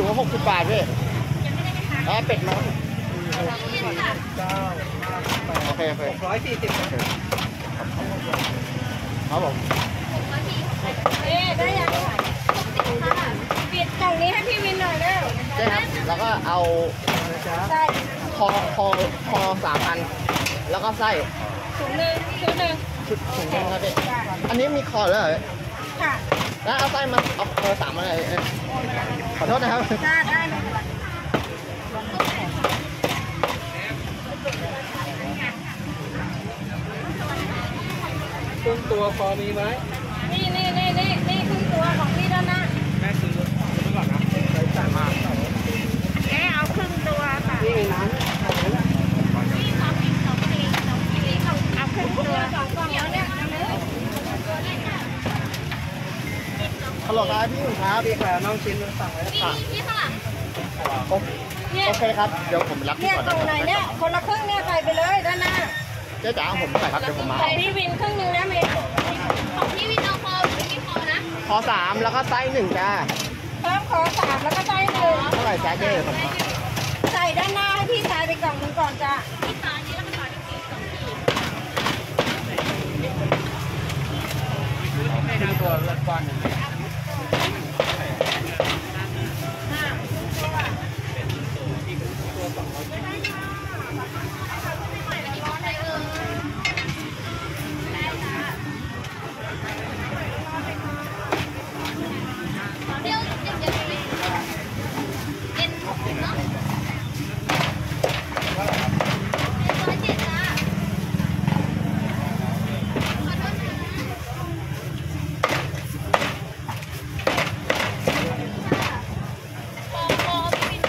อยู่ว่าหกสิบบาทพี่แล้วเป็ดมาโอเคโอเคร้อยสี่สิบครับผมเอ๊ะได้ยังปิดกล่องนี้ให้พี่วินหน่อยเร็วใช่ครับแล้วก็เอาใส่คอคอคอสามพันแล้วก็ไส้ถุงหนึ่งชุดหนึ่งชุดถุงนึงครับพี่อันนี้มีคอแล้วเหรอค่ะแล้วเอาไส้มาเอาคอสามอะไรเอ้ย ขอโทษนะครับได้ได้เลยครึ่งตัวพอมีไหมนี่นี่นี่นี่นี่ครึ่งตัวของพี่ด้านหน้า แม่ซื้อซื้อก่อนนะใช้จ่ายมาก แกเอาครึ่งตัวค่ะ นี่ไงน้ เอาครึ่งตัวสองกล่องแล้วเนี่ยเอาเลย ฮัลโหลครับพี่หนุ่มครับำพี่แคร์น้องชิ้นมันสั่งไว้อะโอเนี่ยโอเคครับเดี๋ยวผมรับเนี่ยก่อนกล่องไหนเนี่ยคนละครึ่งเนี่ยใส่ไปเลยด้านหน้าเจ๊จ๋าของผมเท่าไหร่ครับเดี๋ยวผมมาใส่พี่วินครึ่งหนึงนะเมย์ของพี่วินเอาพอหรือไม่พอนะคอสามแล้วก็ไส้หนึ่งจ้าเพิ่มขอสามแล้วก็ใส่หนึ่งเท่าไหร่จ้าเจ๊ผมใส่ด้านหน้าให้พี่ชายไปกล่องหนึงก่อนจ้ะที่ตานี้แล้วก็ตาที่สี่สองขีดครึ่งตัวละก้อนหนึ่ง เดี๋ยวเดี๋ยวเดี๋ยวเอ็นหกสิบเนาะร้อยเจ็ดจ้าขอโทษนะพอพอพี่วิน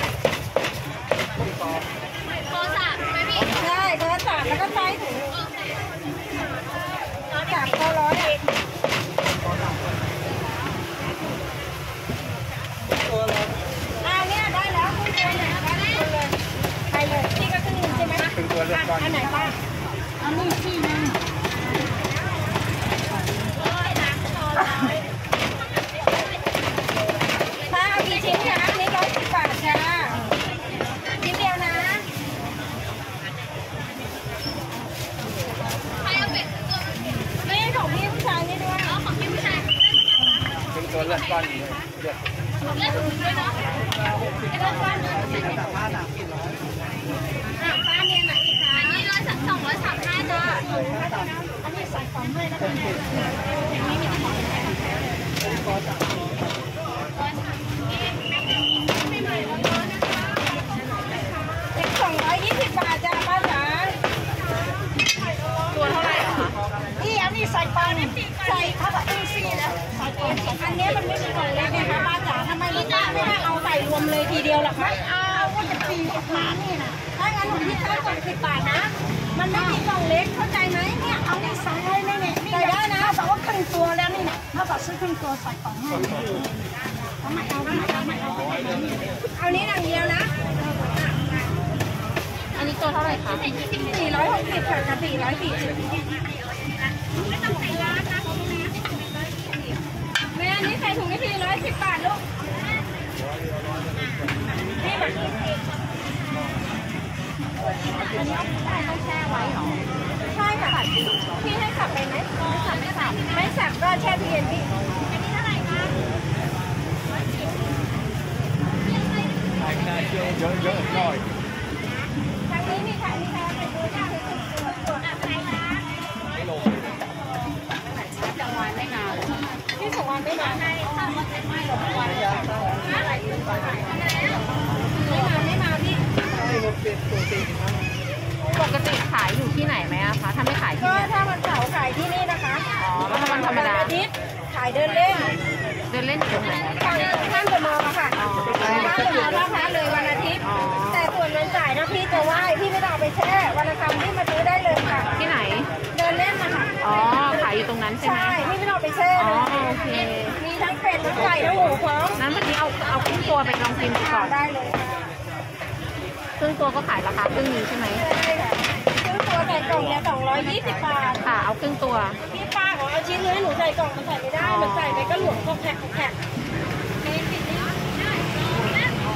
พอสามไหมพี่ ใช่ขอสามแล้วก็ใส่ถุง โอเค ขอสามขอร้อยเอง ตัวละ อ่าเนี่ยได้แล้วครึ่งตัวเนี่ยได้เลยไปเลยพี่ก็ครึ่งหนึงใช่ไหม ครึ่งตัวละก้อน อันไหนบ้างอันนี้สี่นึงถ้าเอากี่ชิ้นคะอันนี้ร้อยสิบบาทจ้าชิ้นเดียวนะ ใครเอาเป็ดตัวนึง นี่ของพี่ผู้ชายนี่ด้วย อ๋อของพี่ผู้ชาย ครึ่งตัวละก้อนหนึ่งเลือกเลือกถุงด้วยเนาะเลือกวันสามห้าสามกิโลอะป้าเนี่ยไหนคะอันนี้ร้อยสองร้อยสามห้าจ้าอันนี้ใส่ของด้วยนะคะเด็กสองร้อยยี่สิบบาทจ้าป้าจ๋าตัวเท่าไหร่คะนี่อันนี้ใส่ปันใส่ข้าวผัดอินซีนะใส่ปันอันนี้มัน ส่รวมเลยทีเดียวล่ะคะเอาว่าจะปีมานี่นะถ้างั้นหนูคิดค่ากล่องสิบบาทนะ มันไม่มีกล่องเล็กเข้าใจไหมเนี่ยเอานี่ใส่เลยนี่เนี่ยใส่ได้นะแต่ว่าครึ่งตัวแล้วนี่นะถ้าบอกซื้อครึ่งตัวใส่กล่องให้เอาไม่เอาไม่เอาไม่เอาเอานี้อย่างเดียวนะอันนี้ตัวเท่าไหร่คะสี่ร้อยหกสิบค่ะจะสี่ร้อยสี่สิบแม่อันนี้ใส่ถุงให้ทีร้อยสิบบาทลูก อันนี้ได้ต้องแช่ไว้เหรอ ใช่ค่ะพี่ให้สับไปไหมไม่สับไม่สับไม่สับก็แช่ตู้เย็นพี่อันนี้เท่าไหร่คะเยอะเยอะหน่อย ป็นตัวสี่สิบห้าปกติขายอยู่ที่ไหนไหมอะคะถ้าไม่ขายที่ก็เนี่ยถ้าวันเสาร์ขายที่นี่นะคะอ๋อแล้วถ้าวันธรรมดาวันอาทิตย์ขายเดินเล่นเดินเล่นอยู่ตรงไหนอะทางข้ามเดอะมอลล์อะค่ะข้ามเดอะมอลล์ราคาเลยวันอาทิตย์ อ๋อ แต่ส่วนเงินจ่ายนะพี่จะไหว้พี่ไม่ต้องเอาไปแช่วันอังคารพี่มาซื้อได้เลยค่ะ ที่ไหน เดินเล่นนะคะอ๋อ ขายอยู่ตรงนั้นใช่ไหมใช่พี่ไม่ต้องเอาไปแช่อ๋อ เลย โอเค มีทั้งเป็ดทั้งไก่ทั้งหมูพร้อมนั้นวันนี้เอาเอาครึ่งตัวไปลองกินก่อน ได้เลยค่ะ ครึ่งตัวก็ขายราคาครึ่งนี้ใช่ไหมใช่ค่ะซื้อตัวใส่กล่องเนี่ย220บาทค่ะ เอาครึ่งตัว พี่ป้าขอเอาชิ้นนี้ให้หนูใส่กล่องมันใส่ไม่ได้ มันใส่ไปก็หลวมก็แผลกแผลกอ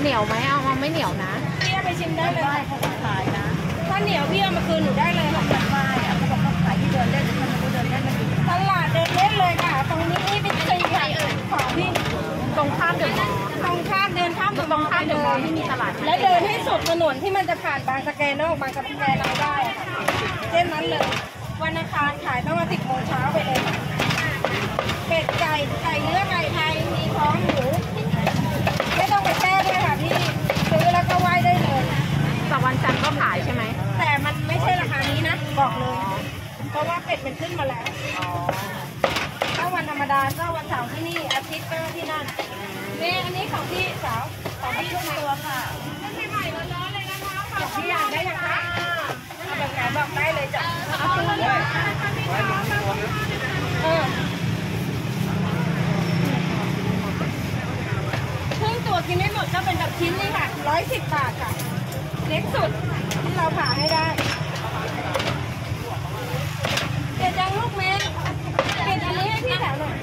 เหนียวไหมเอาเอาไม่เหนียวนะพี่เอาไปชิมได้เลยเขาขายนะ ถ้าเหนียวพี่เอามาคืนหนูได้เลยค่ะแบบไม่อะเขาบอกเขาขายที่เดินเล่นฉันไม่รู้เดินเล่นมันอยู่ตลาดเดินเล่นเลยค่ะ ตรงนี้นี่เป็นสี่ค่ะขวาพี่ ตรงข้ามเดอะมอลล์ตรงข้ามเดินข้ามตรงข้ามเดอะมอลล์ที่มีตลาด แล้วเดินให้สุดถนนที่มันจะผ่านบางสะแกนอกบางสะแกนเราได้อะค่ะเส้นนั้นเลยวันอังคารขายตั้งแต่สิบโมงเช้าไปเลยค่ะเป็ดไก่ไก่เนื้อไก่ไทยมีท้องหมูไม่ต้องไปแช่ด้วยค่ะพี่ซื้อแล้วก็ไหว้ได้เลย แต่วันจันทร์ก็ขายใช่ไหม แต่มันไม่ใช่ราคานี้นะ บอกเลย เพราะว่าเป็ดมันขึ้นมาแล้ว ถ้าวันธรรมดาก็วันเสาร์ที่นี่ อาทิตย์ก็ที่นั่นนี่อันนี้ของพี่สาวของพี่ทุกตัวค่ะใหม่ๆร้อนๆเลยนะคะของพี่อยากได้ยังคะเอาแบบไหนบอกได้เลยจ้ะเอาตัวนี้เออครึ่งตัวกินไม่หมดก็เป็นแบบชิ้นนี่ค่ะร้อยสิบบาทค่ะเล็กสุดที่เราผ่าให้ได้เดี๋ยวจังลูกเมย์เดี๋ยวอันนี้ให้พี่แถวหน่อย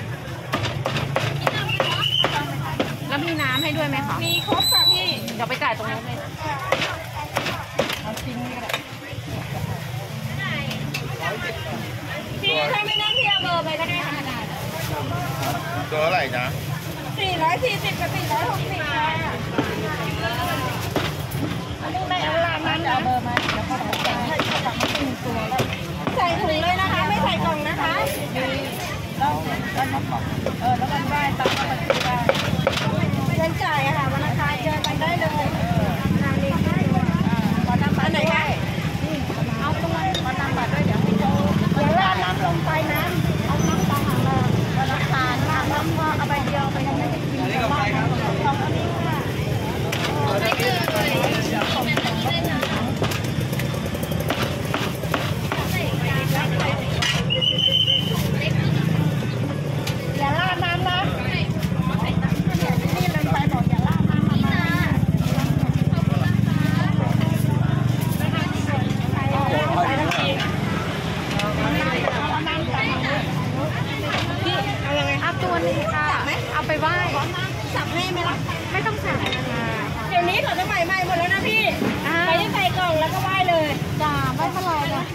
ให้ด้วยไหมคะ มีครบค่ะพี่ เดี๋ยวไปจ่ายตรงนู้นเลยนะพี่ถ้าไม่นั่งพี่เอาเบอร์ไปก็ได้ค่ะตัวอะไรนะสี่ร้อยสี่สิบกับสี่ร้อยหกสิบค่ะอันนี้ไม่เอาลามันนะเบอร์มาแล้วก็แต่งให้กระปักมาหนึ่งตัวใส่ถุงเลยนะคะ ไม่ใส่กล่องนะคะแล้วแล้วเออแล้วมันไหว้ตังค์ก็มาซื้อได้เงินจ่ายอะค่ะวันอังคารเจอกันได้เลยงานนี้ได้เลยขอนำบัตรไหนคะเอาตรงนั้นขอนำบัตรด้วยเดี๋ยวให้เขาเดี๋ยวราดน้ำลงไปนะเอาน้ำตาหามาวันอังคารน้ำน้ำก็เอาใบเดียวไปยังไม่ได้กิน อันนี้กับใครครับ สองอันนี้ค่ะ อย่าล่าดน้ำนะนี่เป็นไฟบอกอย่าล่าดน้ำนะใส่น้ำอีกเอาน้ำใส่พี่เอายังไง เอาตัวนี้ค่ะ เอาไปไหว้ สับให้ไหมล่ะ ไม่ต้องสั่ง เดี๋ยวนี้เขาจะใหม่ใหม่หมดแล้วนะพี่อ่าไปที่ใส่กล่องแล้วก็ไหว้เลยจ้าไม่เป็นไรเลยอ่า